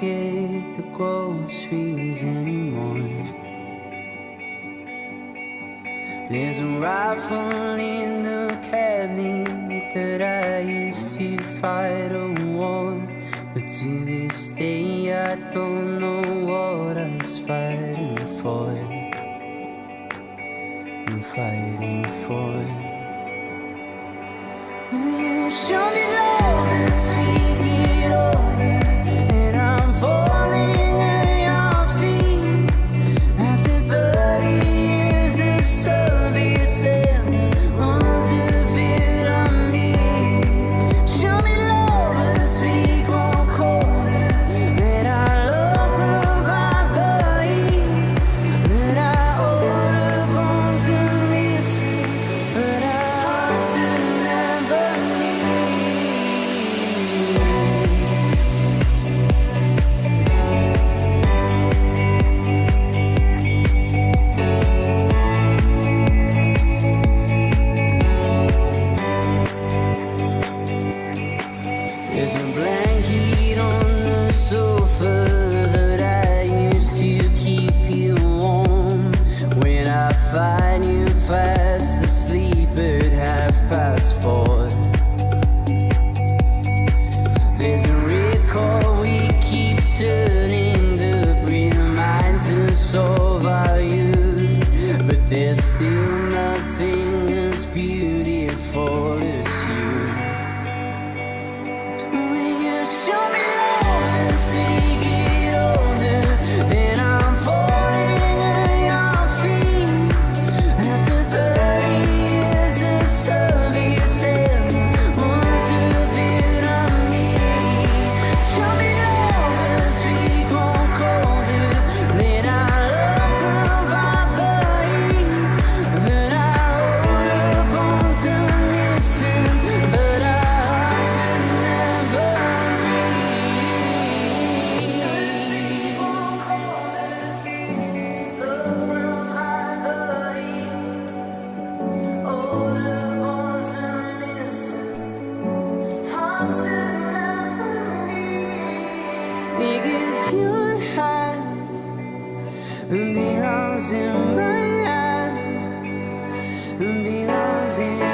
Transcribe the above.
forget the groceries anymore. There's a rifle in the cabinet that I used to fight a war. But to this day, I don't know what I was fighting for. I'm fighting for. You show me There's a blanket on the sofa that I used to keep you warm. When I find you fast asleep at half past four. There's a record we keep turning the reminders of our youth, but there's still nothing as beautiful as Big is your hand Belongs in my hand Belongs in